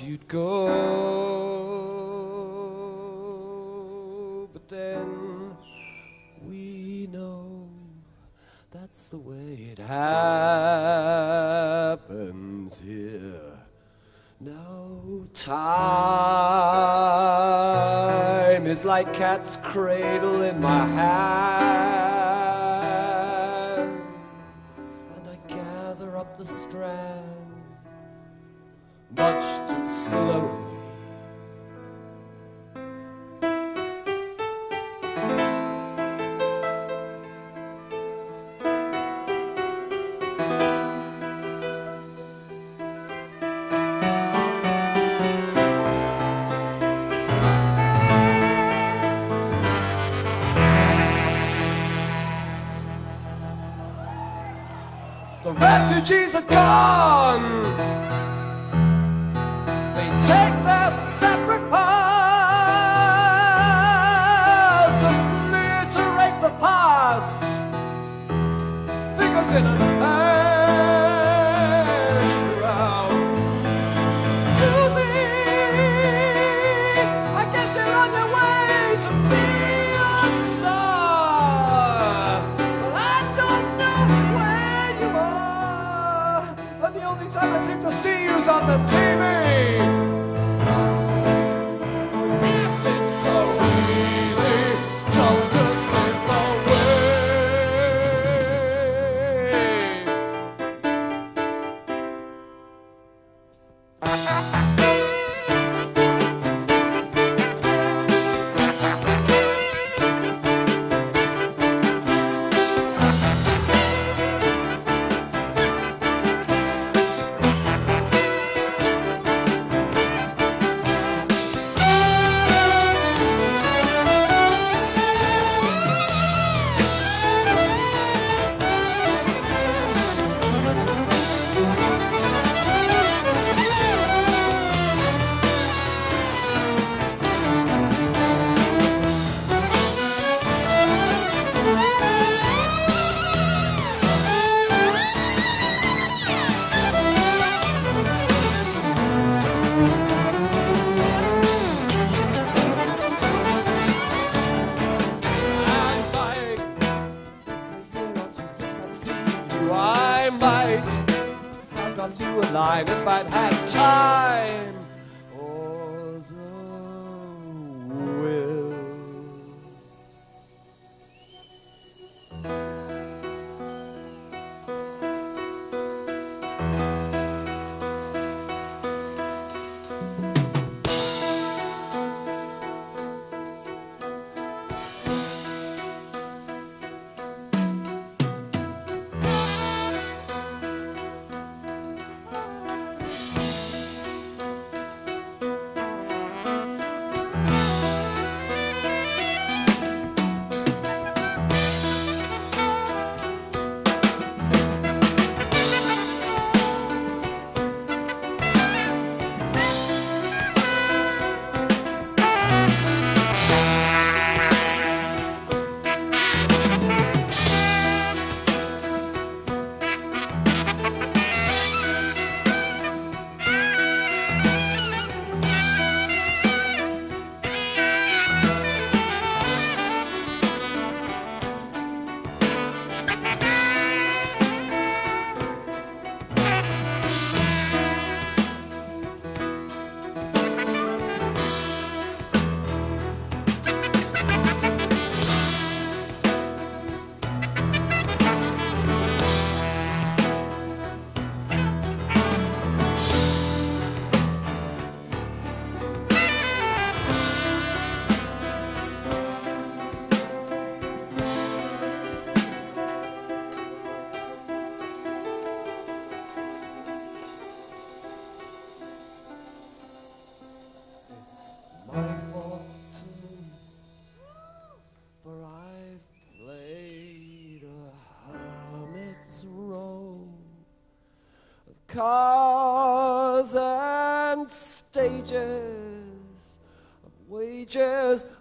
you'd go.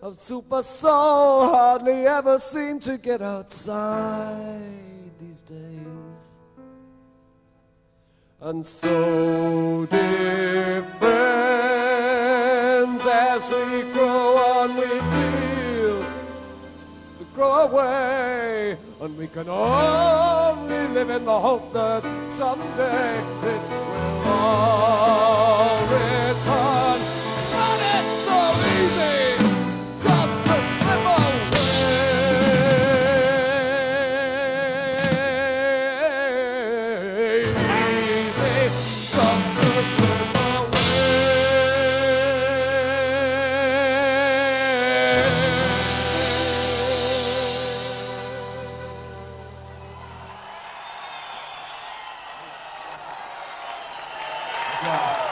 of Super Soul hardly ever seem to get outside these days. And so, dear friends, as we grow on, we feel to grow away. And we can only live in the hope that someday it will all return. Wow.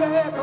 Amen.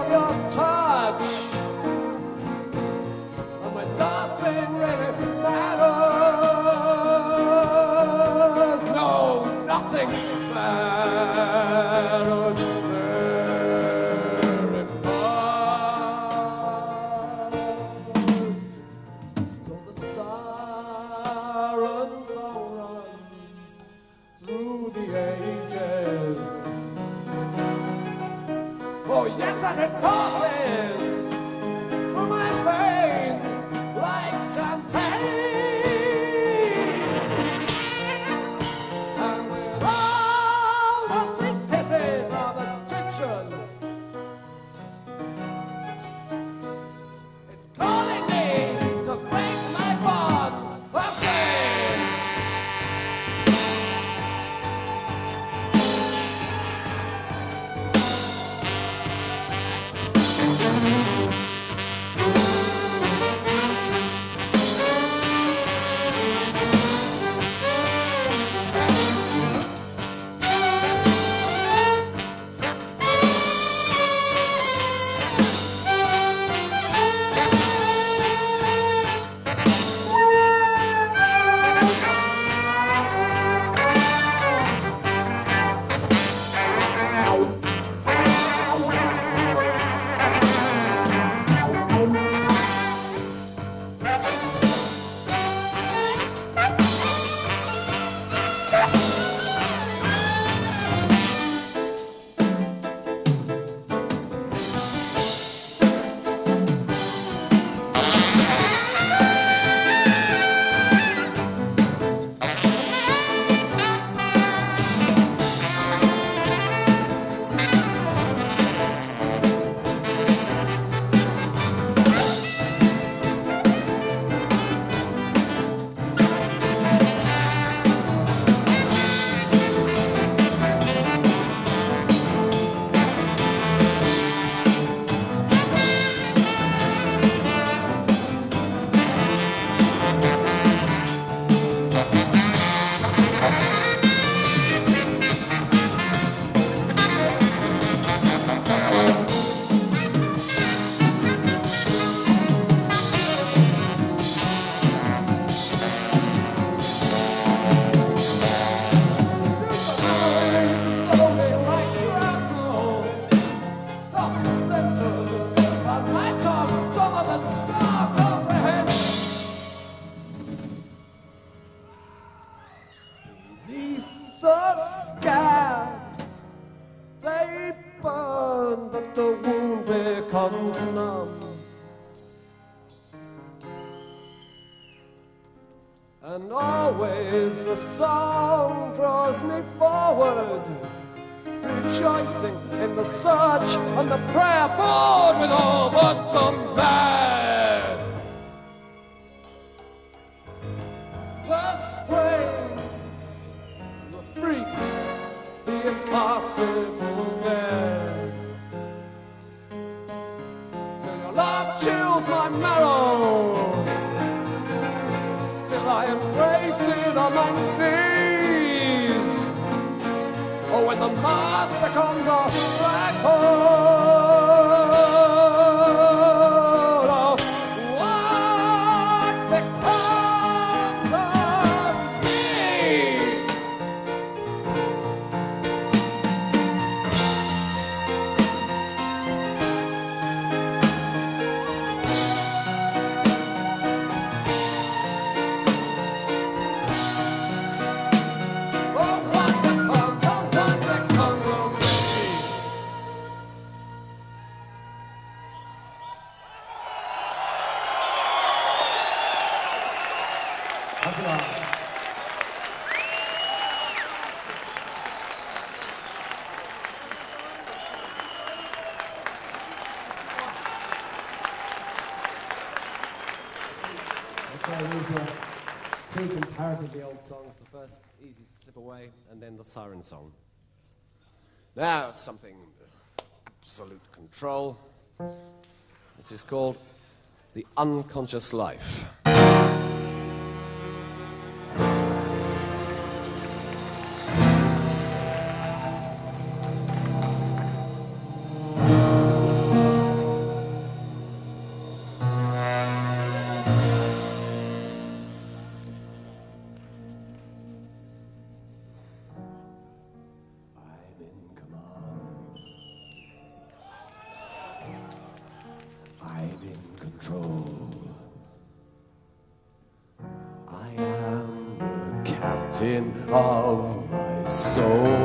songs, the first Easy to Slip Away, and then the Siren Song. Now, something absolute control. This is called The Unconscious Life. fountain of my soul.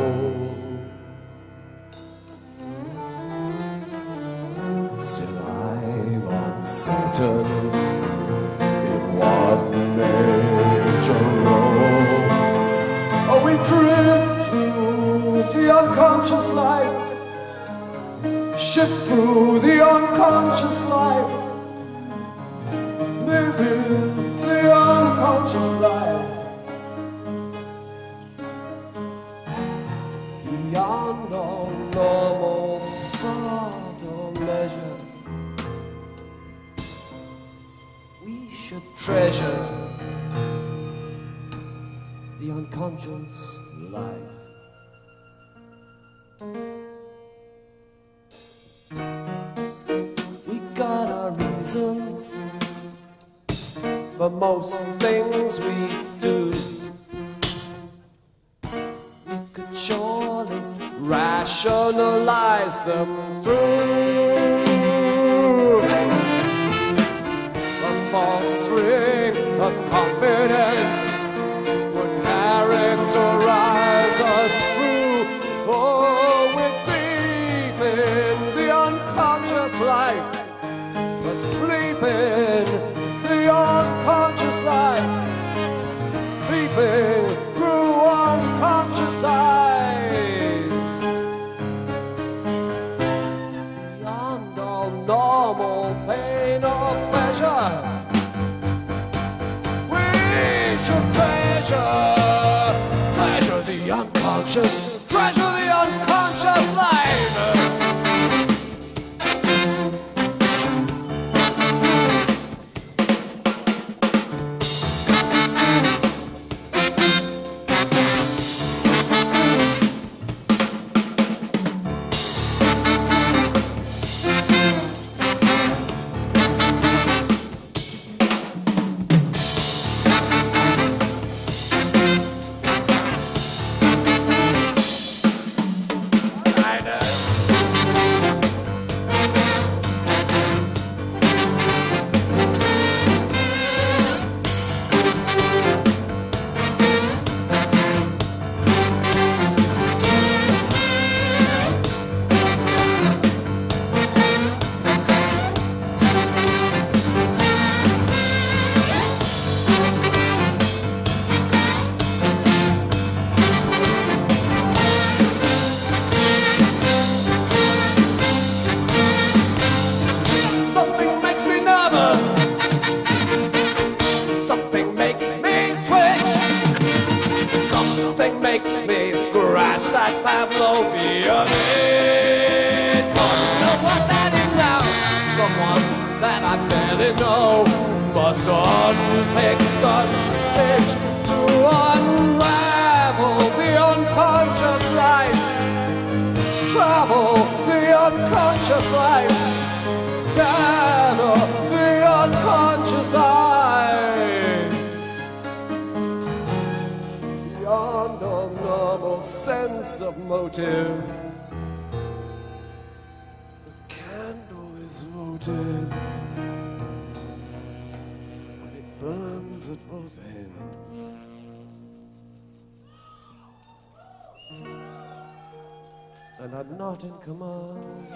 not in command.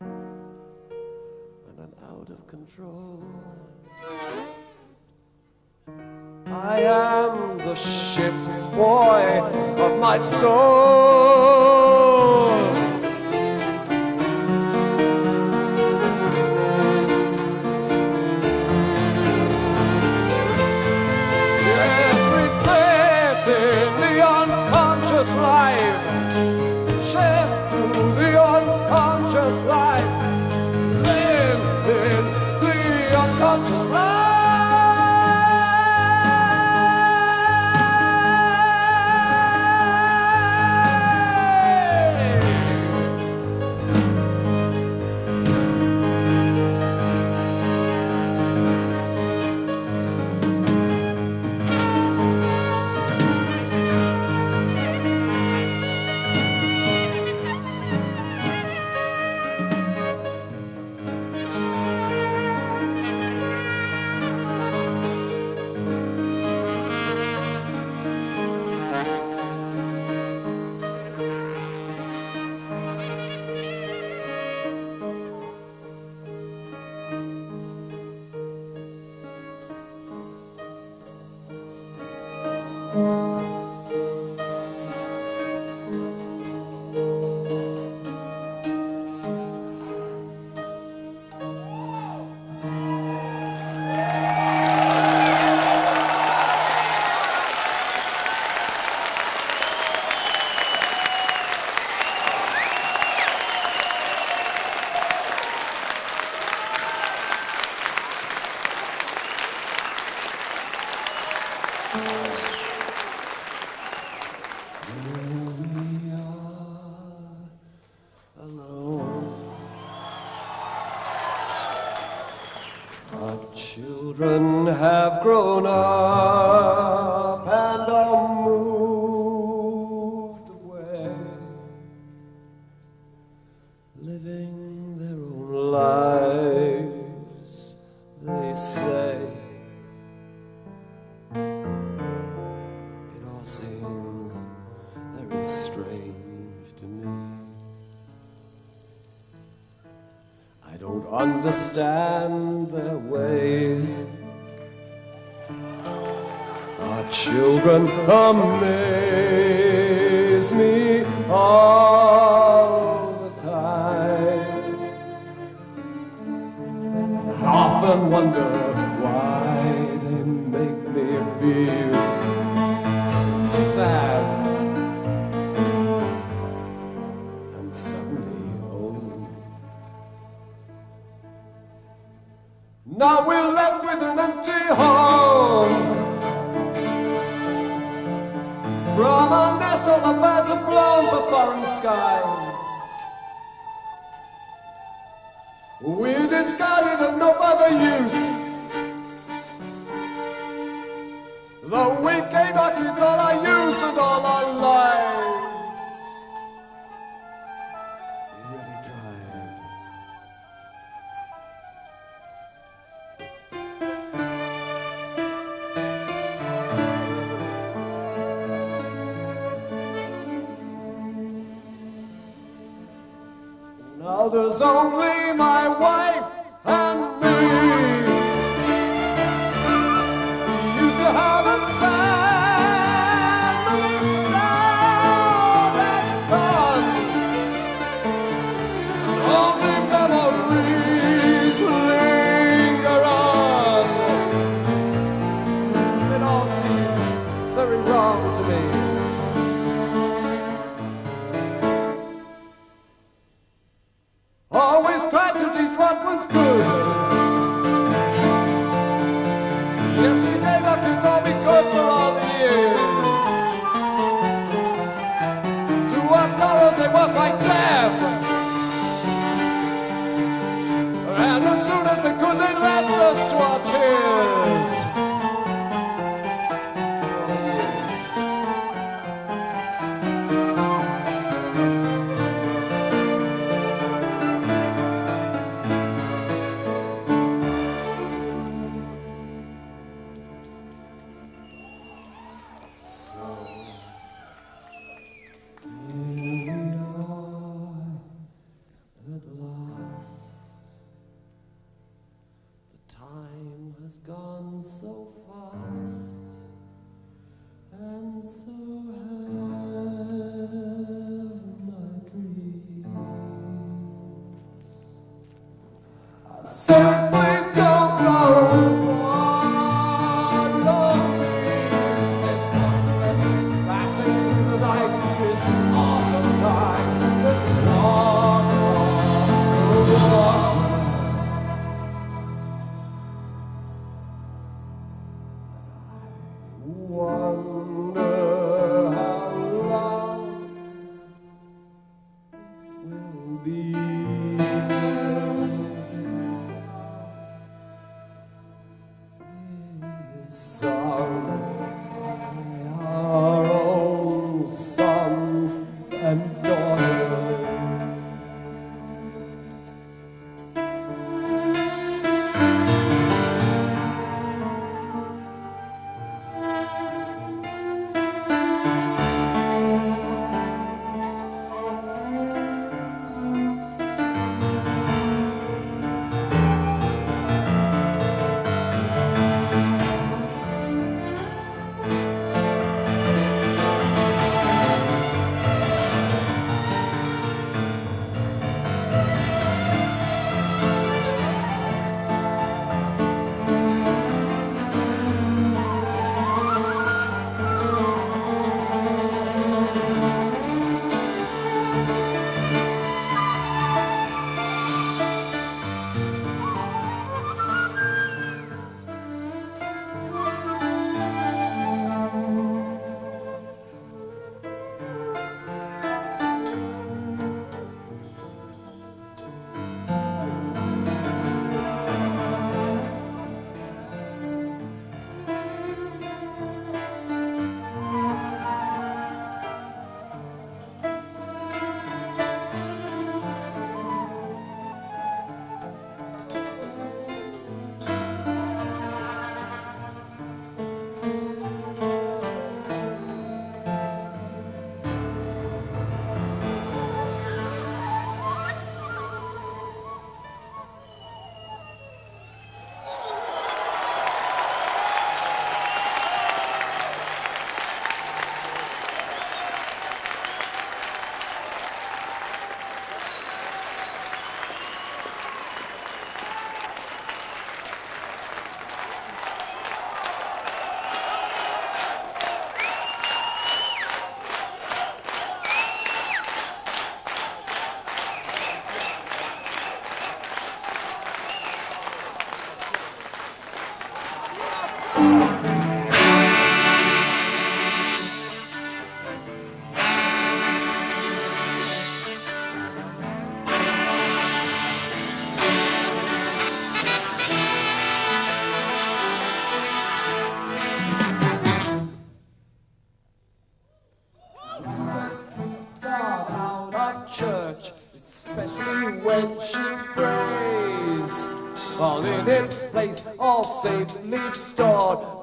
And I'm out of control. I am the ship's boy of my soul. Our children have grown up.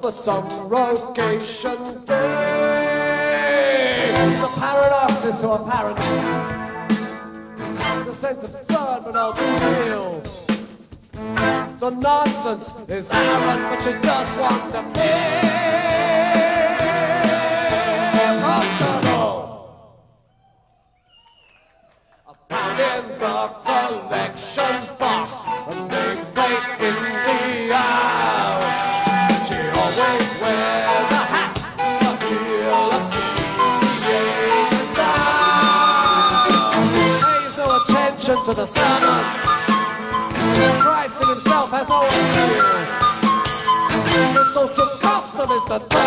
for some rocation day. The paradox is so apparent. The sense absurd but ultra real. The nonsense is arrogant. but you up.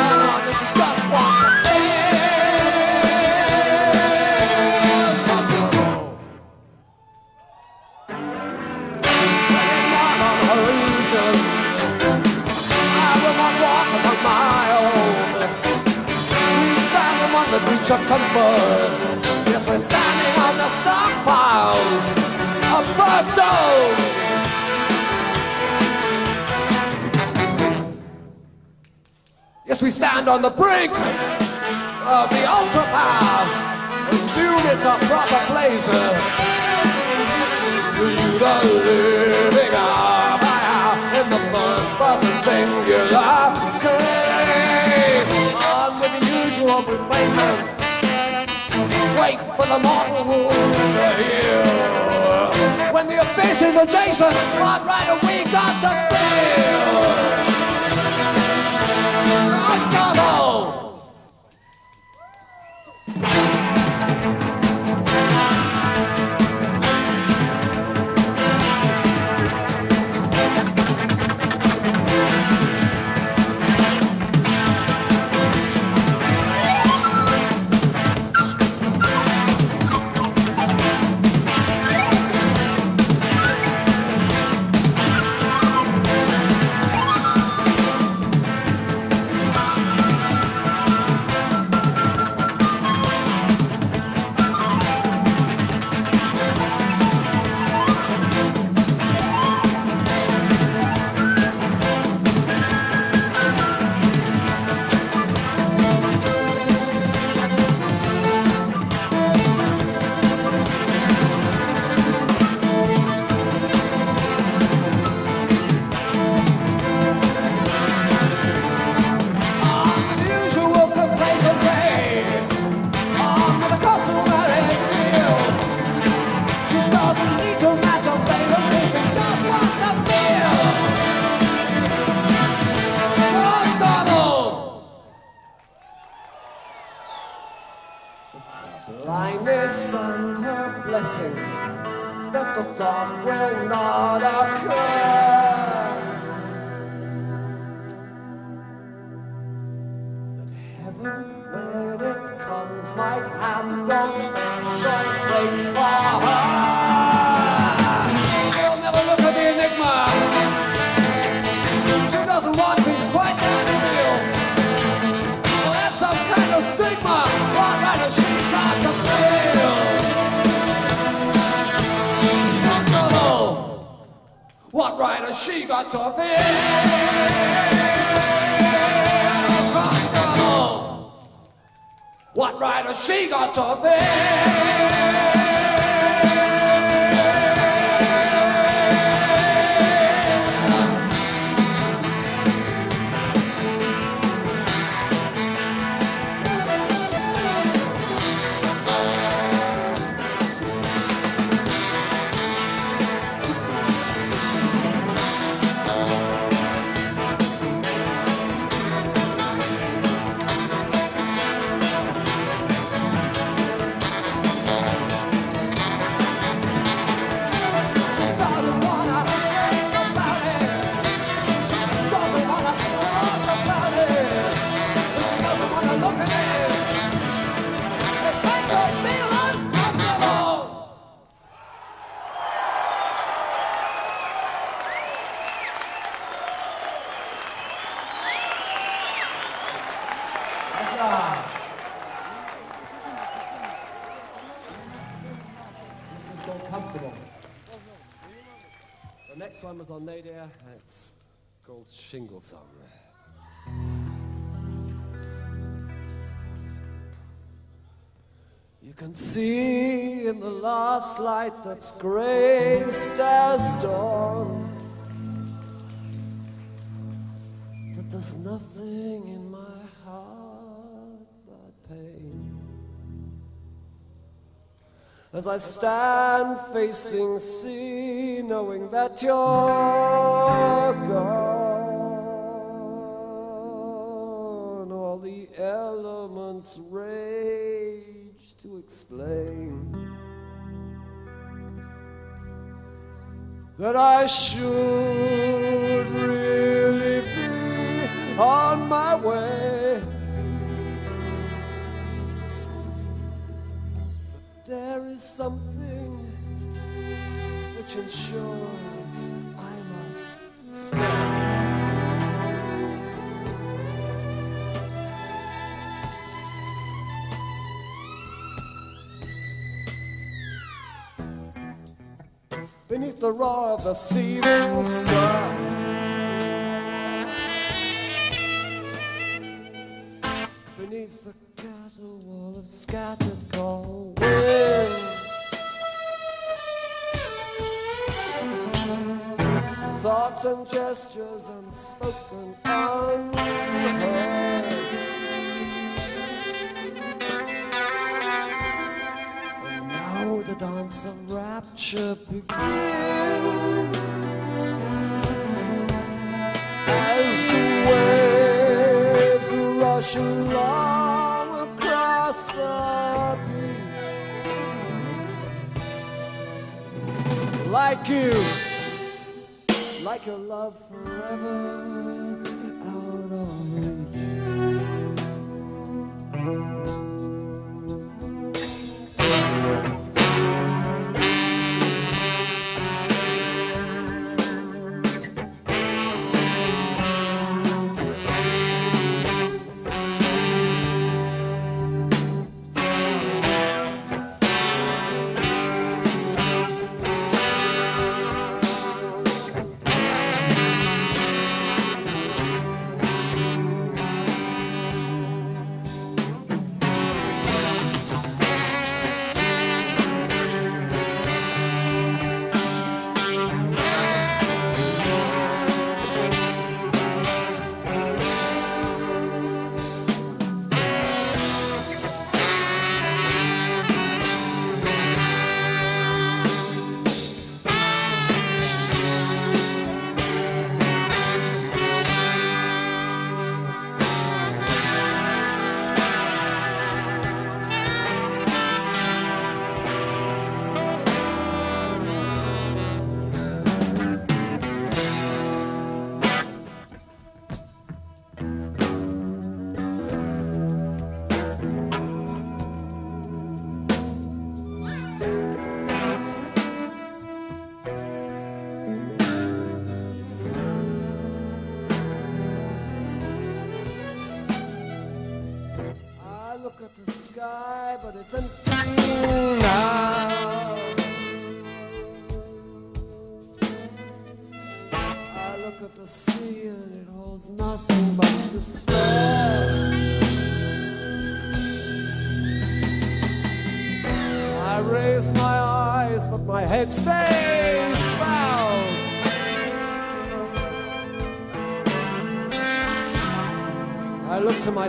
Light that's graced as dawn that there's nothing in my heart but pain. As I stand facing sea, knowing that you're gone, all the elements rage to explain that I should really be on my way. There is something which ensures I must stay. Beneath the roar of the seething sun Beneath the cattle wall of scattered cold Thoughts and gestures unspoken, unheard. the dance of rapture begins. As the waves rush along across the beach, like you, like your love forever out of reach.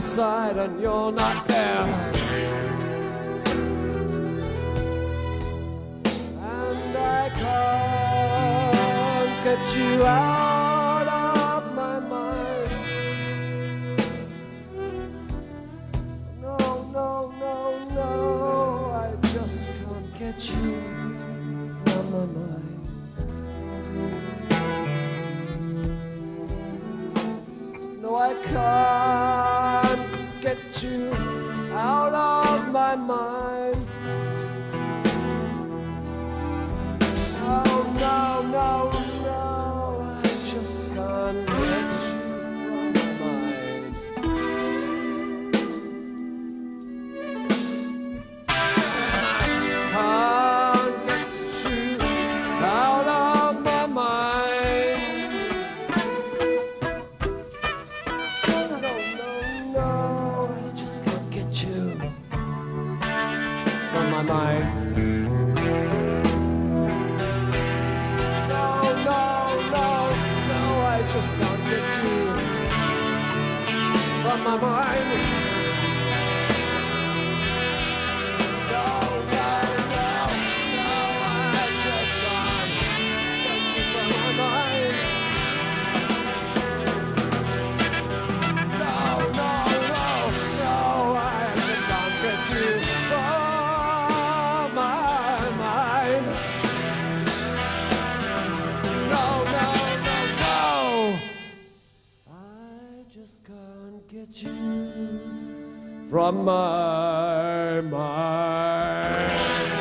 side and you're not my mind.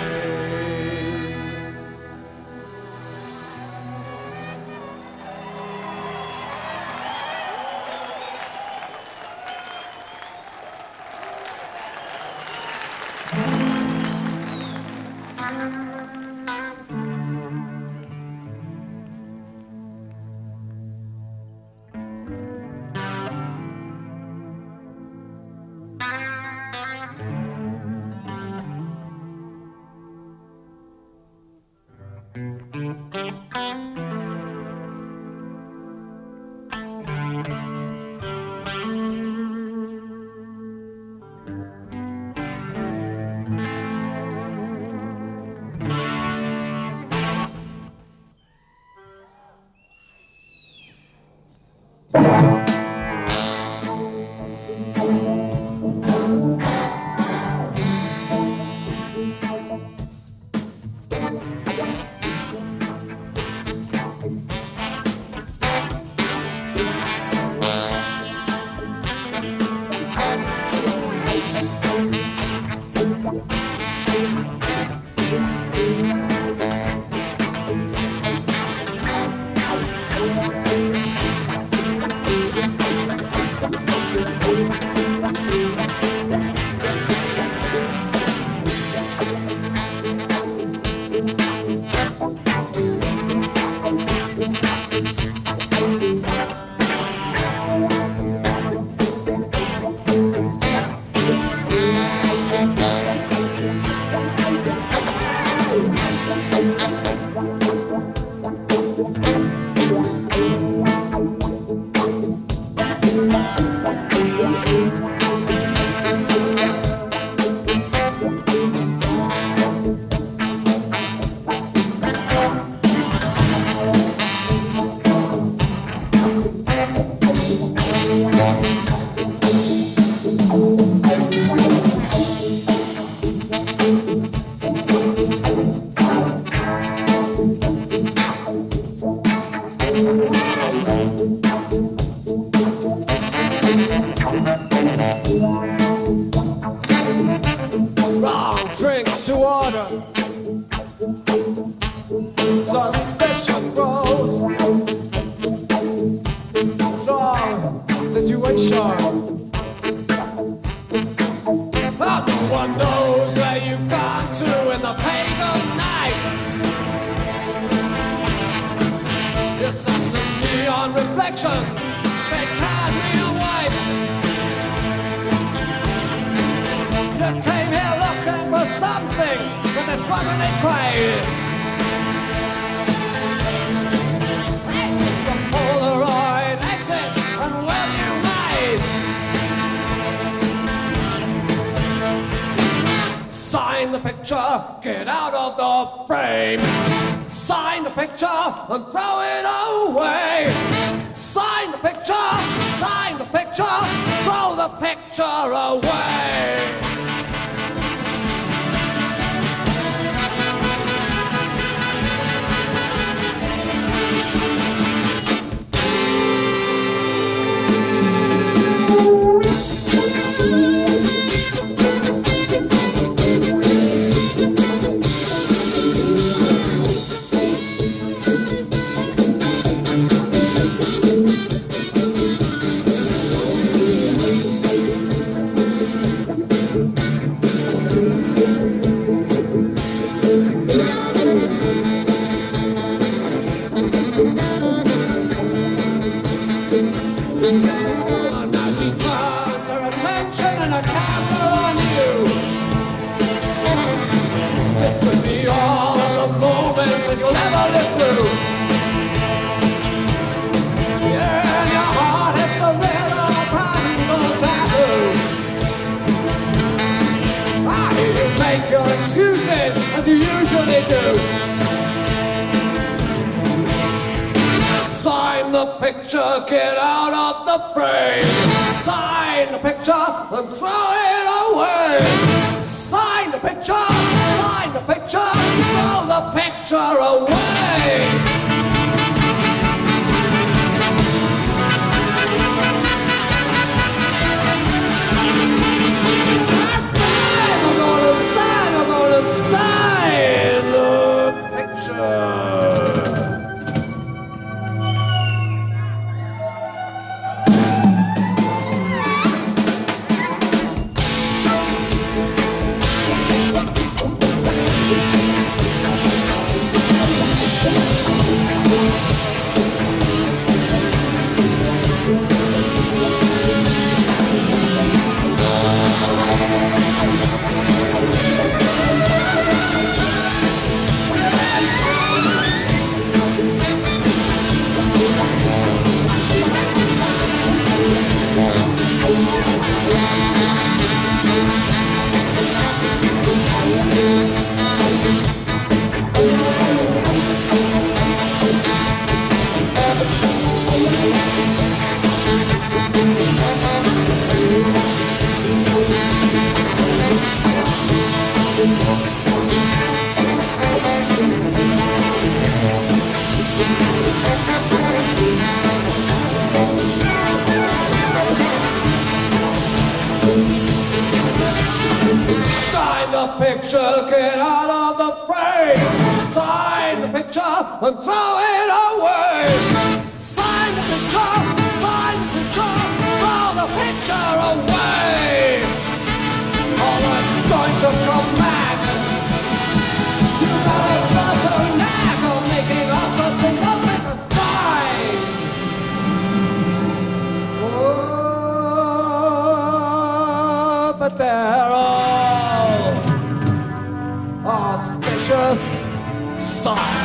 guitar away. Sign the picture, get out of the frame. Sign the picture and throw it away. Sign the picture, sign the picture, throw the picture away. and throw it away. Find the picture, find the picture, throw the picture away. All it's going to come back. You gotta try to nail making up the thing of better find. Oh, but they're all auspicious signs.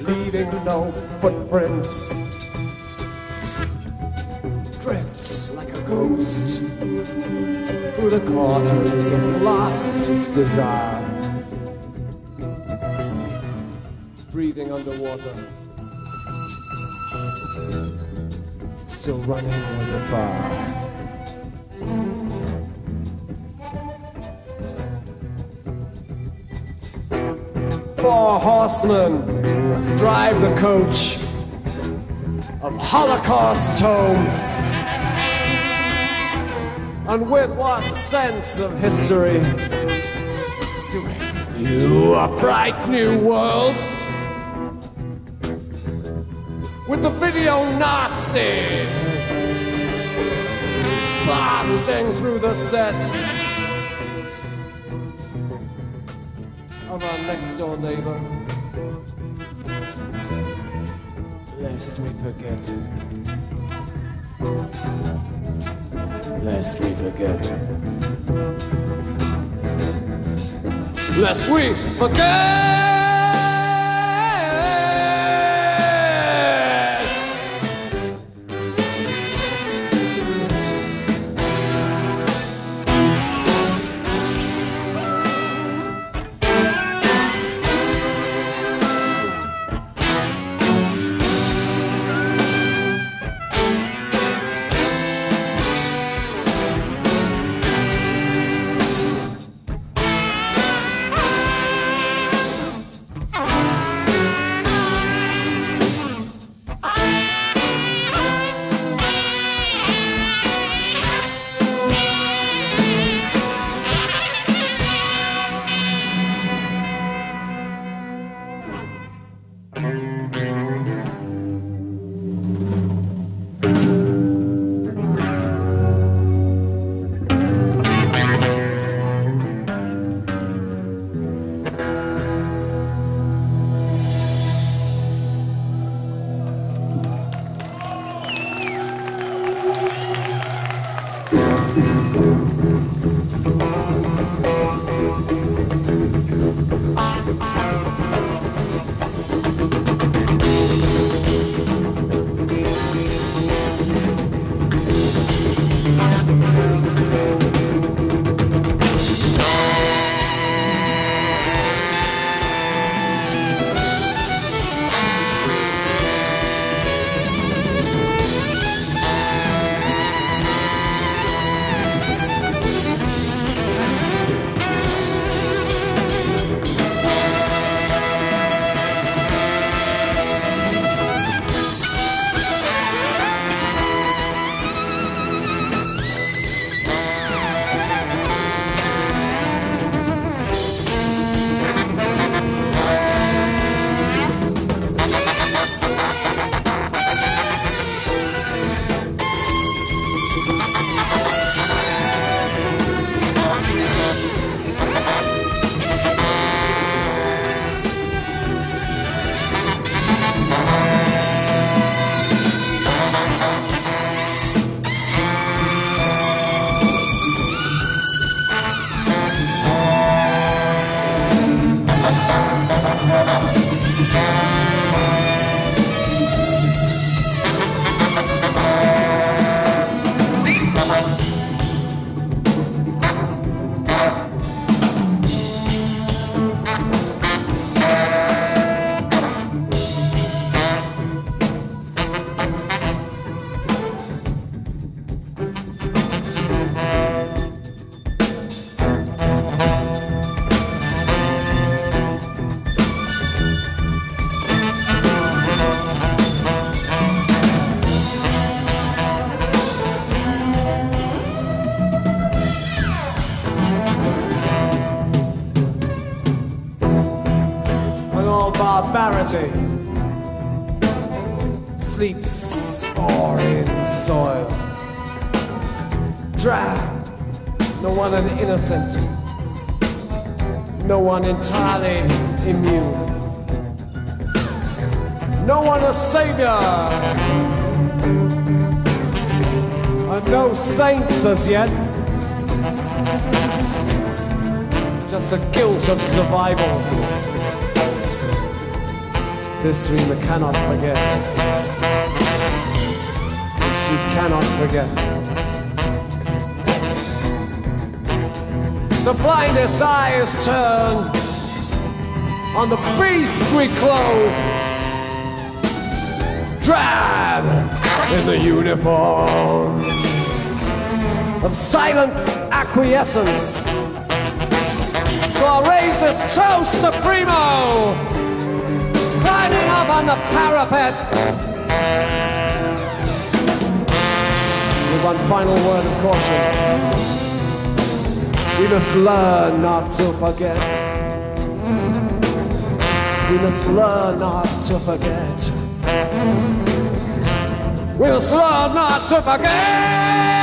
Leaving no footprints. Drifts like a ghost through the quarters of lost desire. Breathing underwater. Still running with the fire. Four horsemen drive the coach of Holocaust home. And with what sense of history do you a bright new world? With the video nasty, blasting through the set door neighbor. Lest we forget. Lest we forget. Lest we forget. Barbarity sleeps or in soil. Drab, no one an innocent, no one entirely immune. no one a savior, and no saints as yet. Just the guilt of survival. This we cannot forget. This we cannot forget. The blindest eye is turned on the beast we clothe, drab in the uniform of silent acquiescence. So I'll raise this toast to Primo, climbing up on the parapet. With one final word of caution. We must learn not to forget. We must learn not to forget. We must learn not to forget.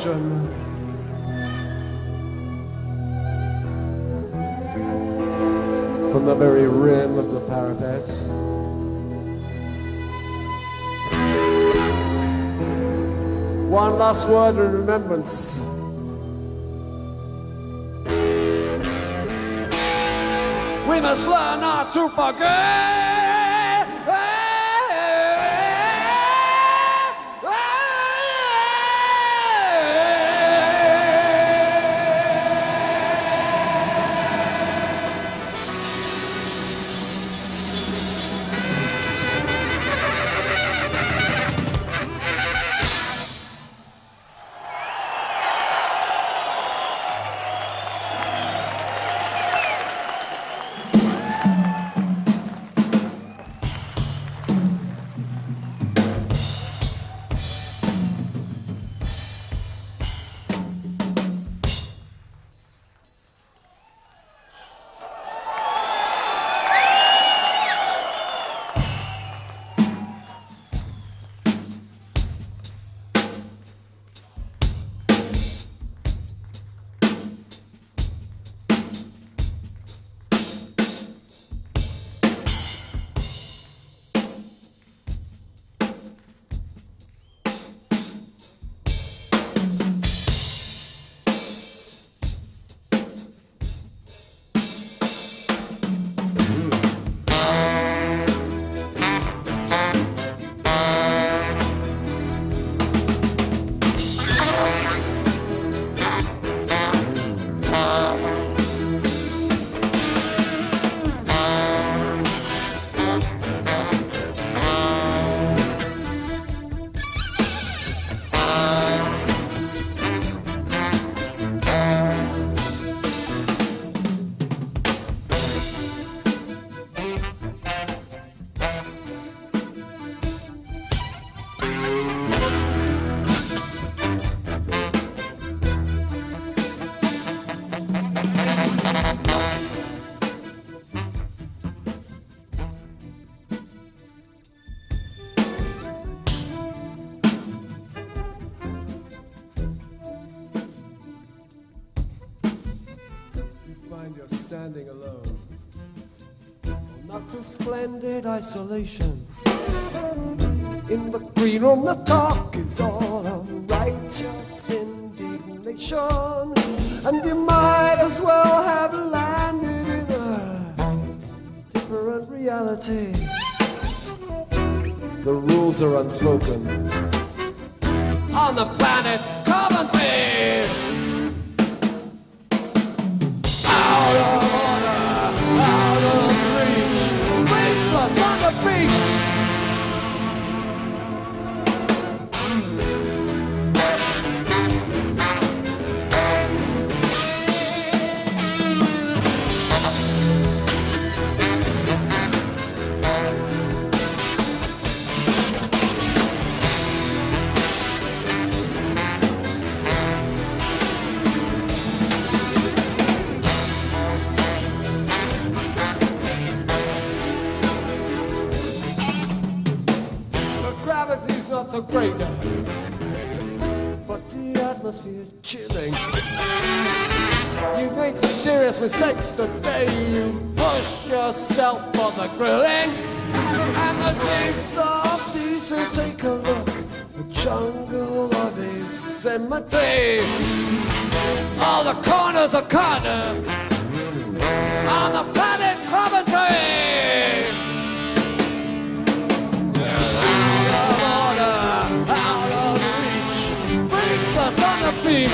Caution. From the very rim of the parapet. One last word of remembrance. We must learn not to forget. Isolation. In the green room, the talk is all of righteous indignation. And you might as well have landed in a different reality. The rules are unspoken. On the planet Coventry! Out gravity's not so great now, but the atmosphere's chilling. You make serious mistakes today. You push yourself on the grilling, and the jigsaw pieces take a look. The jungle of a cemetery. All the corners are cornered on the planet Coventry. The.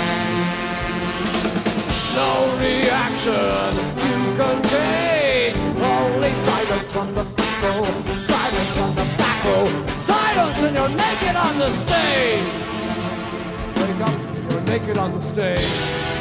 No reaction you can take. Only silence from the people, silence from the back row, silence and you're naked on the stage. Wake up, you're naked on the stage.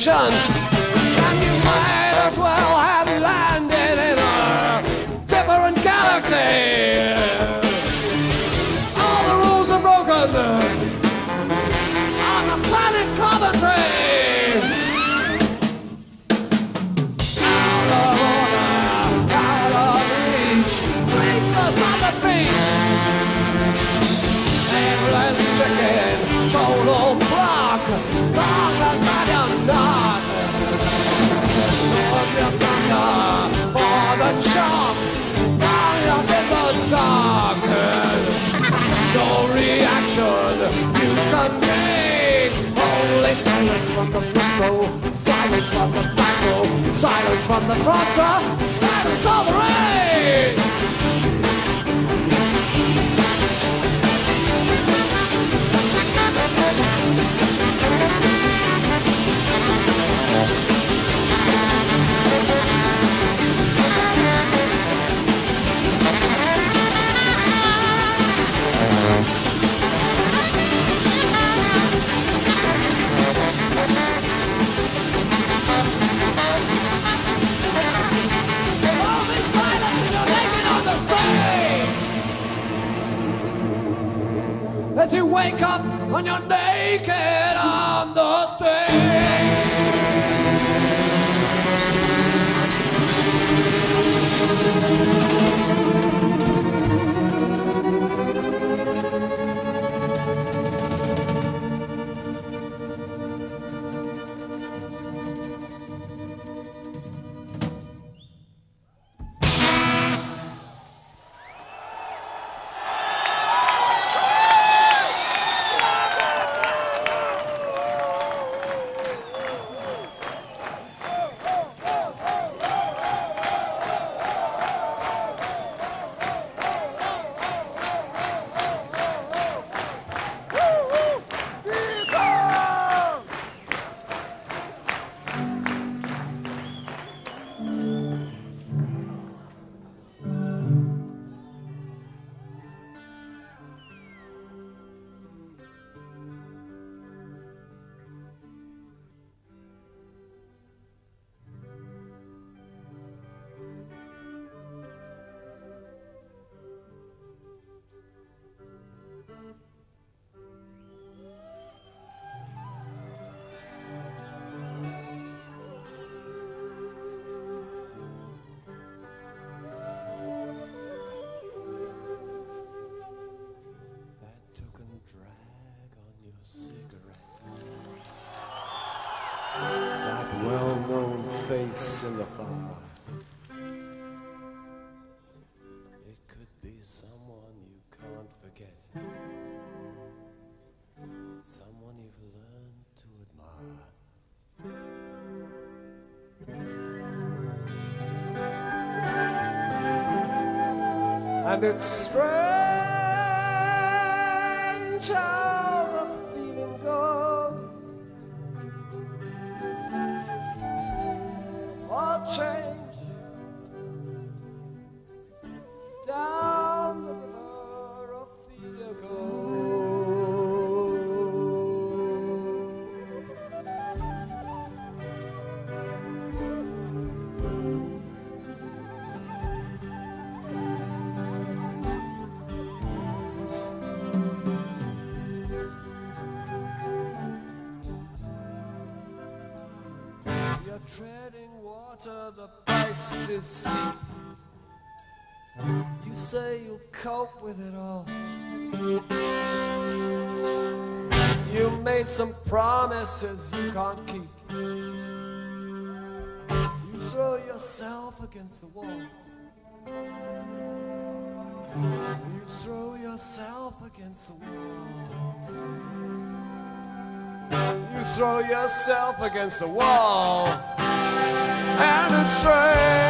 Mutation. face in the fire. It could be someone you can't forget, someone you've learned to admire. And it's strange. promises you can't keep. You throw yourself against the wall. You throw yourself against the wall. You throw yourself against the wall. And it's strange.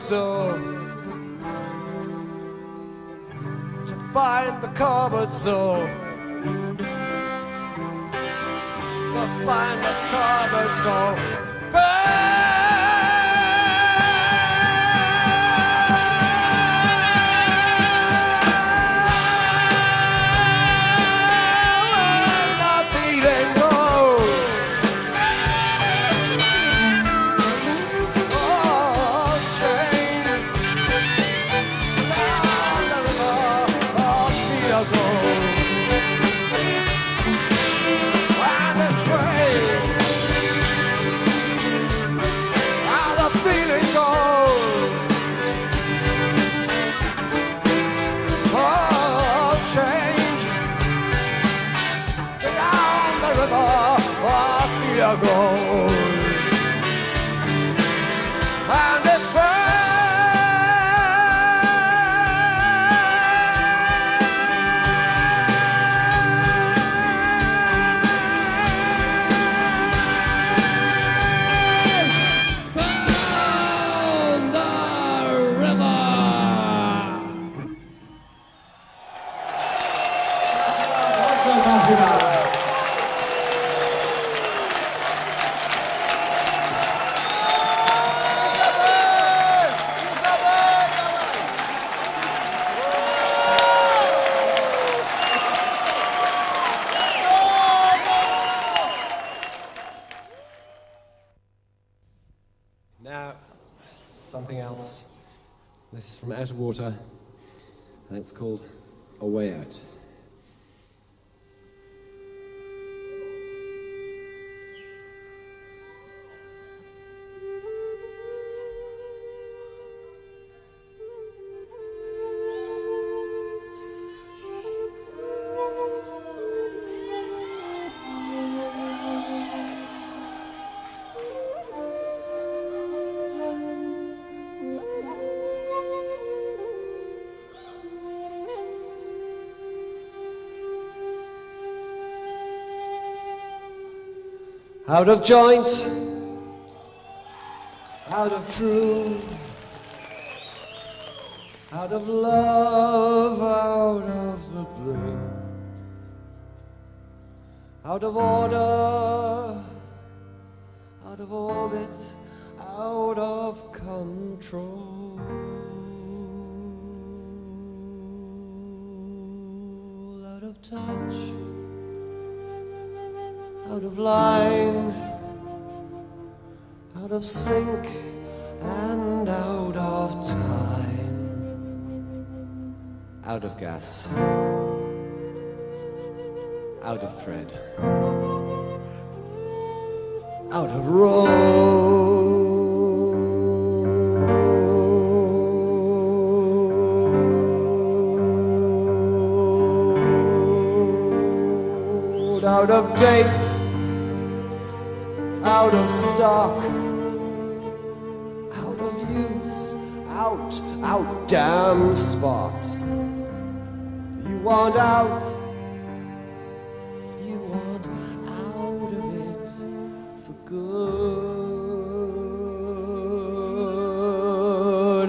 Cupboard Out of joint, out of true, out of love, out of the blue, out of order, out of orbit, out of control, out of touch out of line, out of sync, and out of time, out of gas, out of tread, out of road, out of date out of stock, out of use, out, out, damn spot. You want out, you want out of it for good.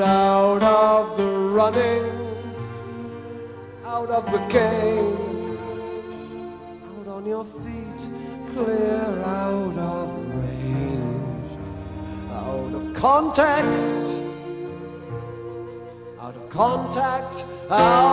Out of the running, out of the game, context, out of contact, out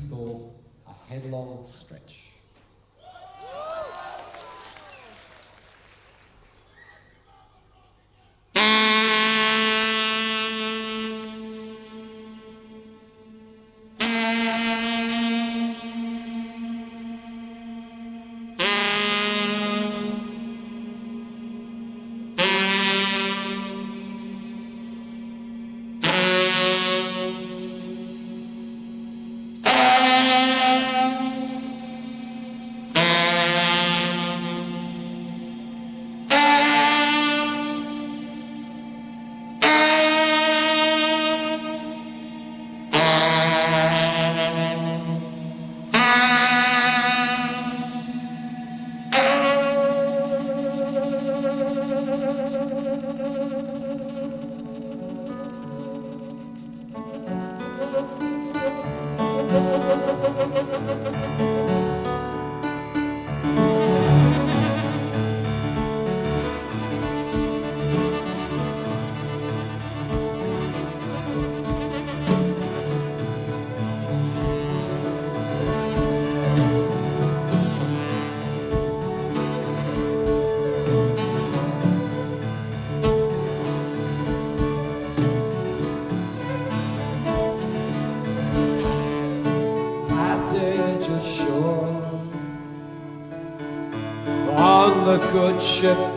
called A Headlong Stretch. Ship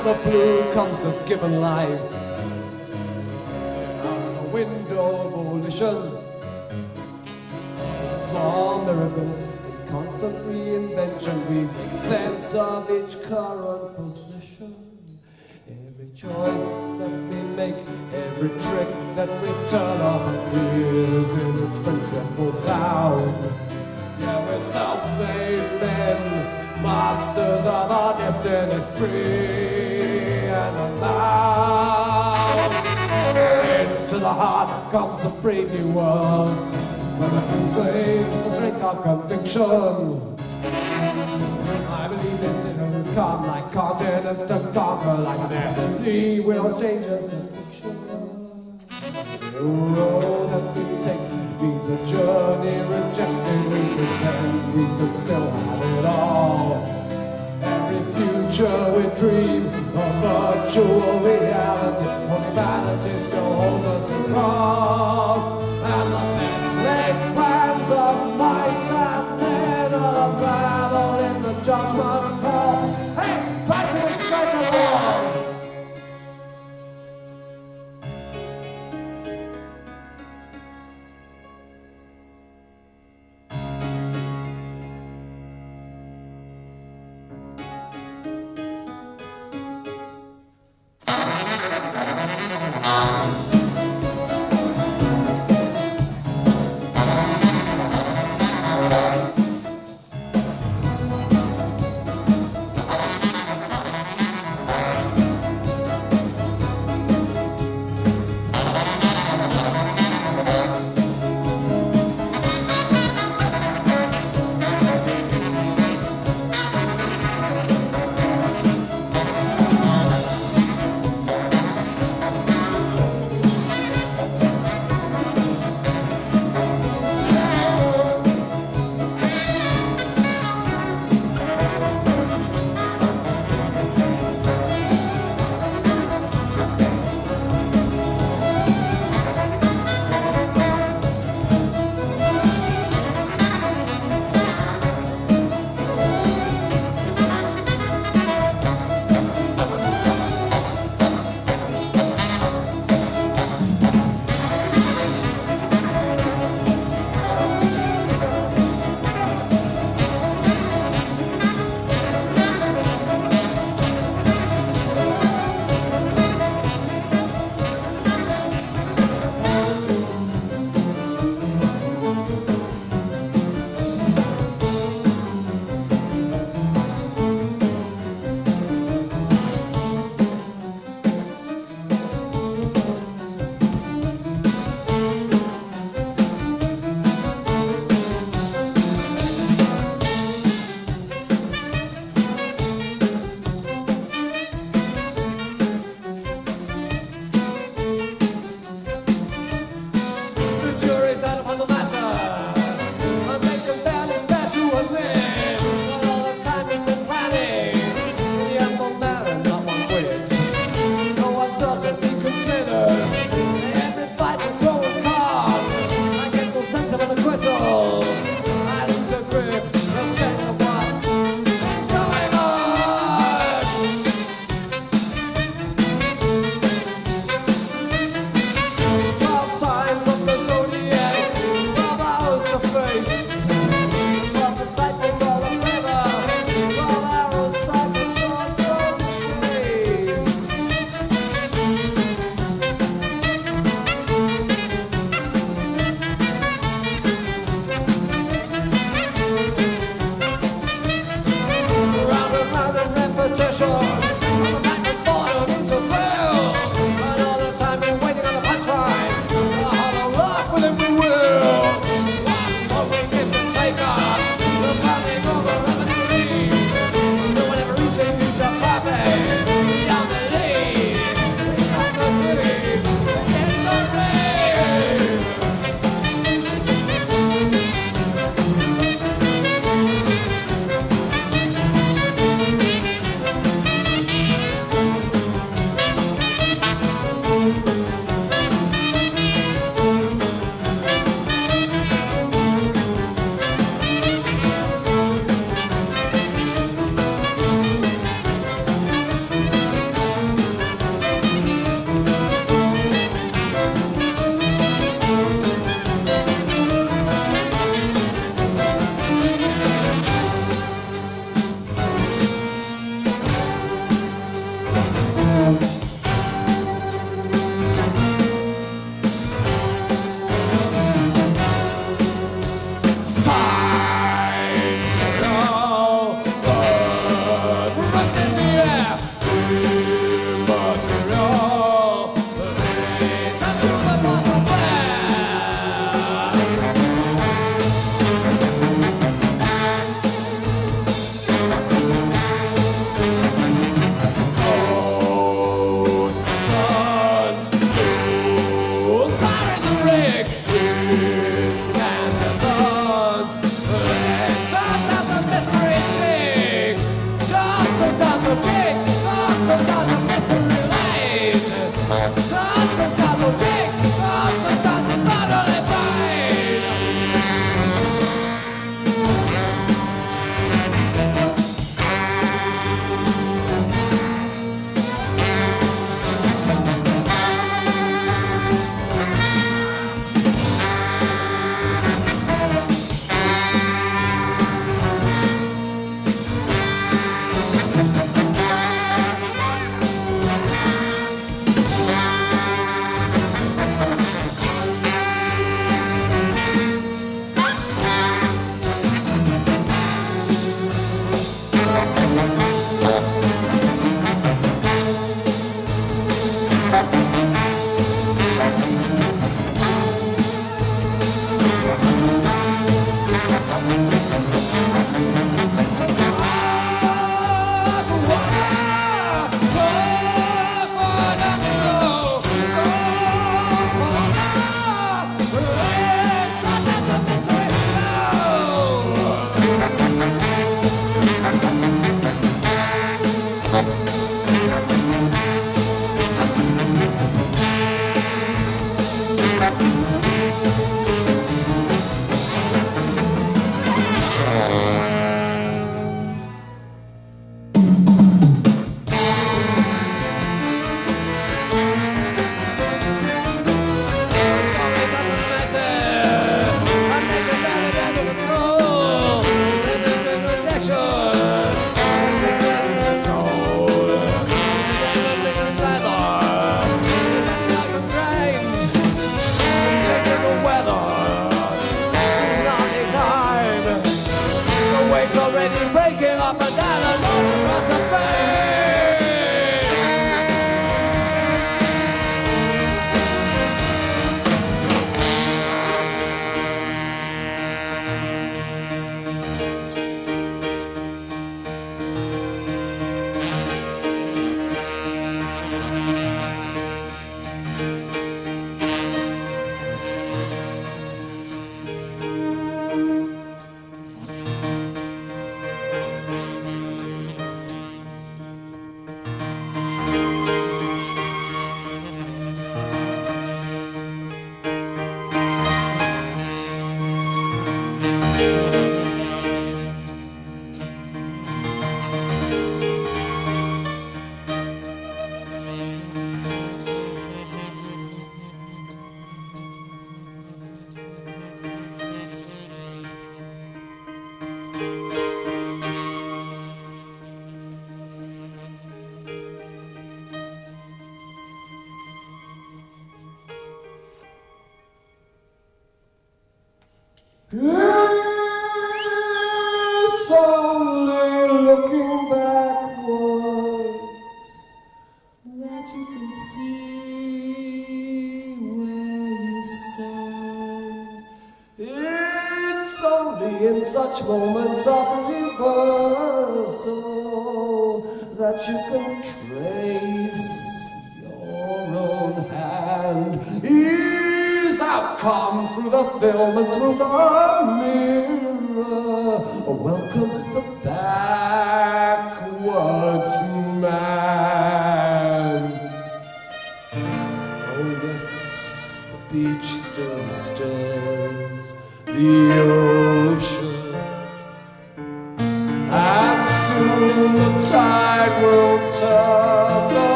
of the blue comes the given life. The window of volition. Small miracles in constant reinvention. We make sense of each current position. Every choice that we make, every trick that we turn up appears in its principal sound. Yeah, we're self-made men, masters of our destiny, free heart a brave new world, where we can slave the strength of conviction. I believe that sinners come like continents to conquer like an enemy. All strangers to fiction. The road that we take means a journey rejected. We pretend we could still have it all. Every future we dream of virtual reality. Only vanity still holds wrong. And the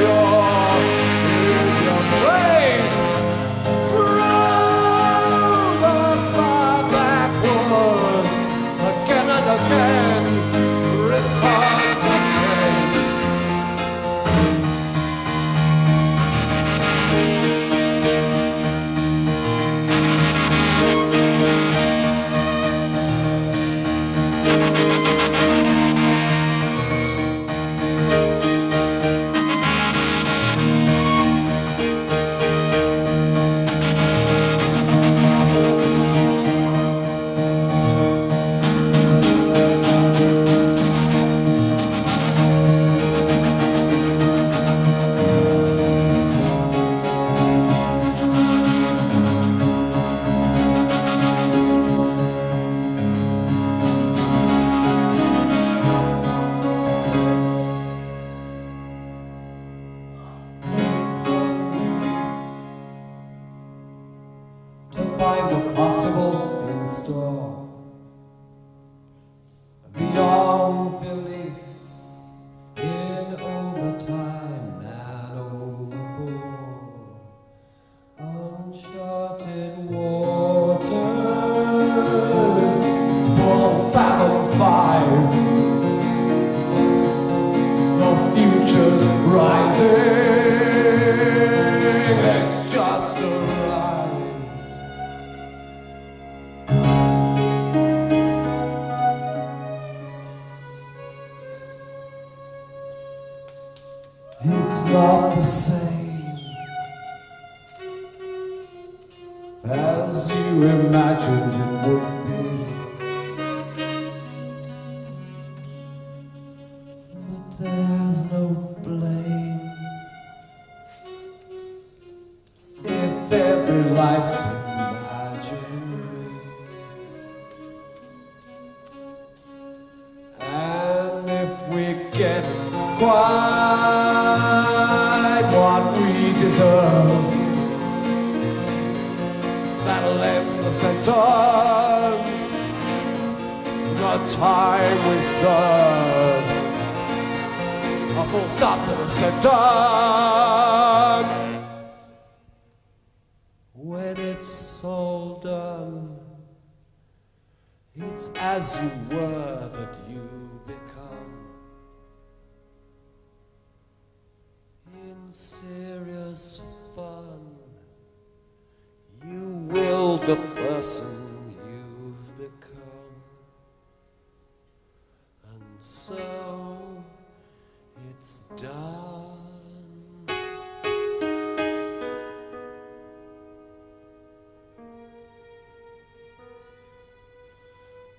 that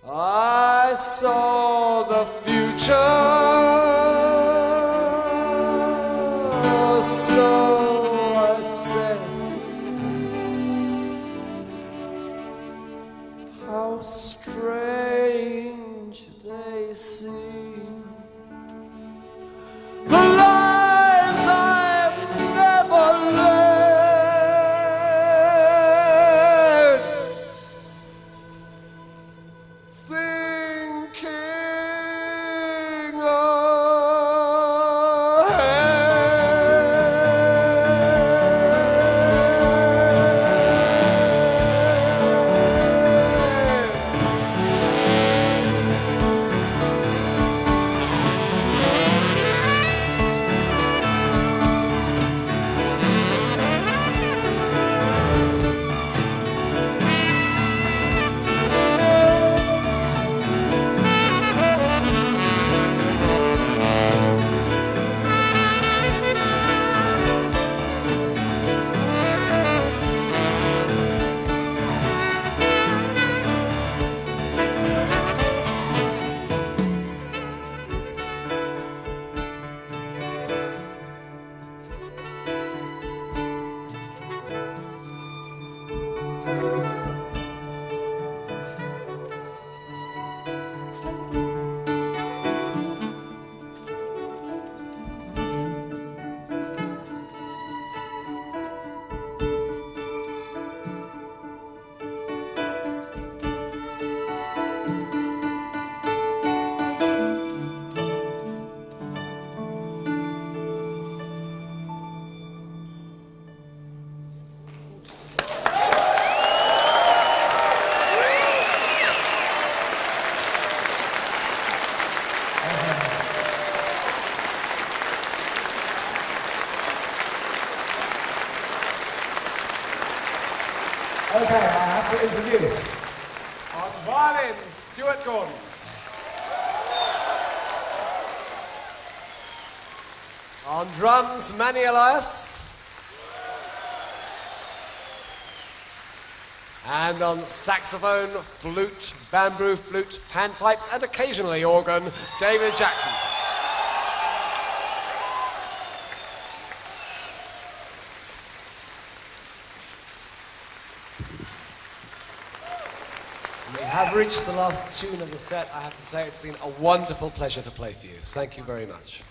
I saw the future. drums, Manny Elias. And on saxophone, flute, bamboo flute, panpipes, and occasionally organ, David Jackson. We have reached the last tune of the set. I have to say it's been a wonderful pleasure to play for you. Thank you very much.